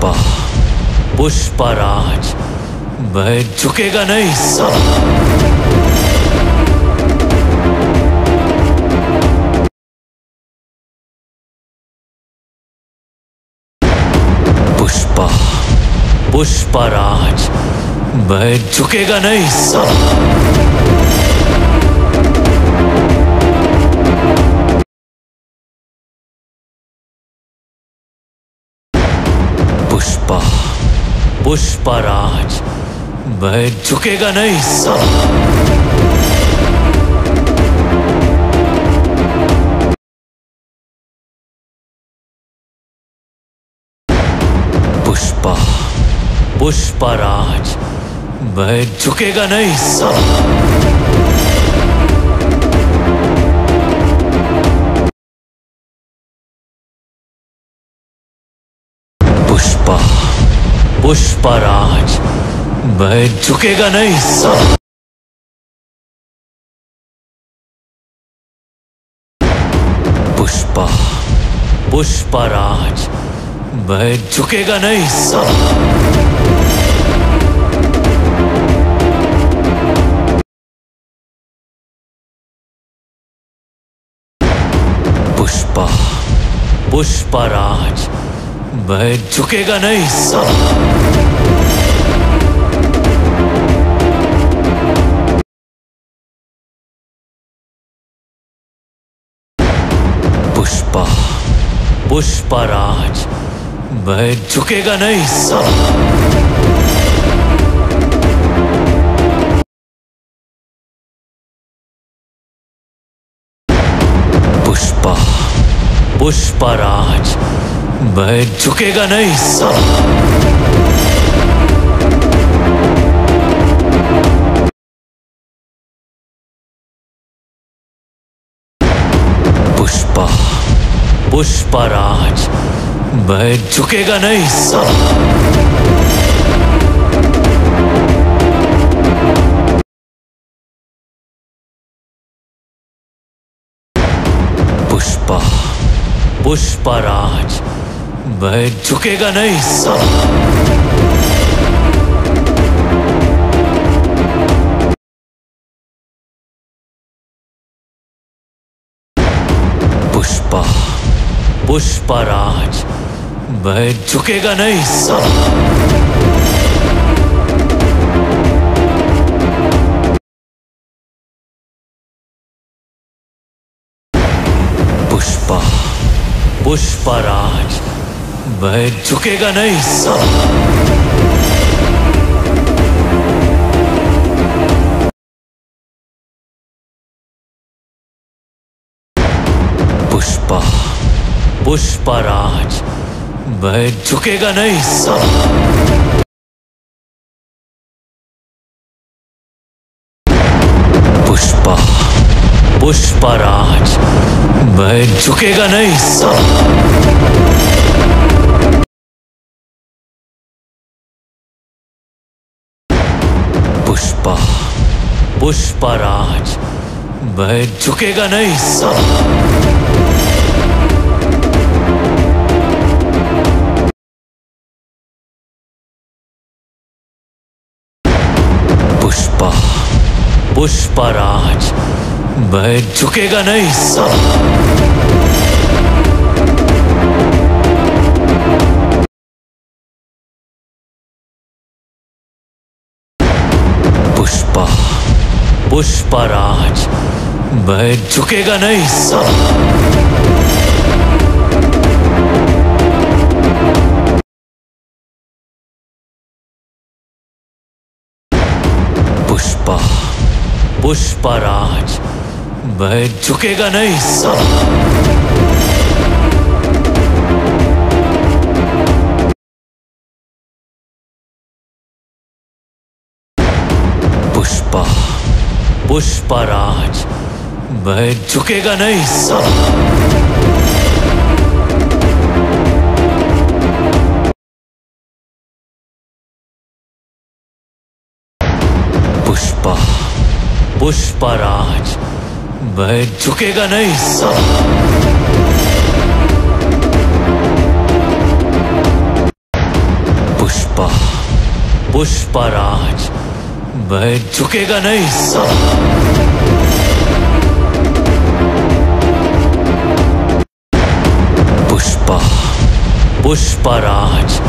पुष्पा पुष्पराज मैं झुकेगा नहीं साला पुष्पा पुष्पराज मैं झुकेगा नहीं साला पुष्पराज मैं झुकेगा नहीं साला पुष्पा पुष्पराज मैं झुकेगा नहीं साला पुष्पा। पुष्पराज। मैं झुकेगा नहीं पुष्पा, पुष्पराज, मैं झुकेगा नहीं साला पुष्पा, पुष्पराज, मैं झुकेगा नहीं साला पुष्पा पुष्पराज मैं झुकेगा नहीं साला पुष्पा पुष्पराज मैं झुकेगा नहीं साला पुष्पराज मैं झुकेगा नहीं साला। पुष्पा पुष्पराज मैं झुकेगा नहीं साला। पुष्पा पुष्पराज मैं झुकेगा नहीं सब। पुष्पा पुष्पराज मैं झुकेगा नहीं साला पुष्पराज मैं झुकेगा नहीं, साला। पुष्पा पुष्पराज मैं झुकेगा नहीं, साला। पुष्पा पुष्पराज मैं झुकेगा नहीं, साला। पुष्पा पुष्पराज मैं झुकेगा नहीं साला। पुष्पा पुष्पराज मैं झुकेगा नहीं साला। पुष्पराज मैं झुकेगा नहीं साला पुष्पा पुष्पराज मैं झुकेगा नहीं साला पुष्पराज मैं झुकेगा नहीं। साला पुष्पराज मैं झुकेगा नहीं। साला पुष्पा पुष्पराज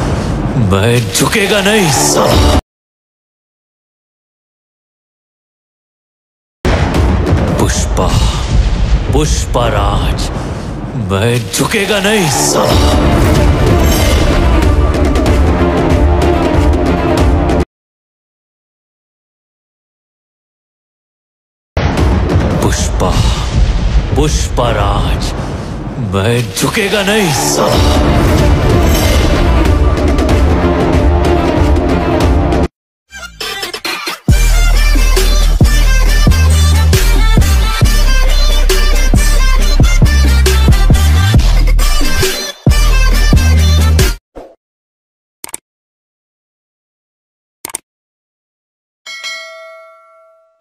मैं झुकेगा नहीं। साला पुष्पा पुष्पराज मैं झुकेगा नहीं साला। पुष्पा पुष्पराज मैं झुकेगा नहीं साला।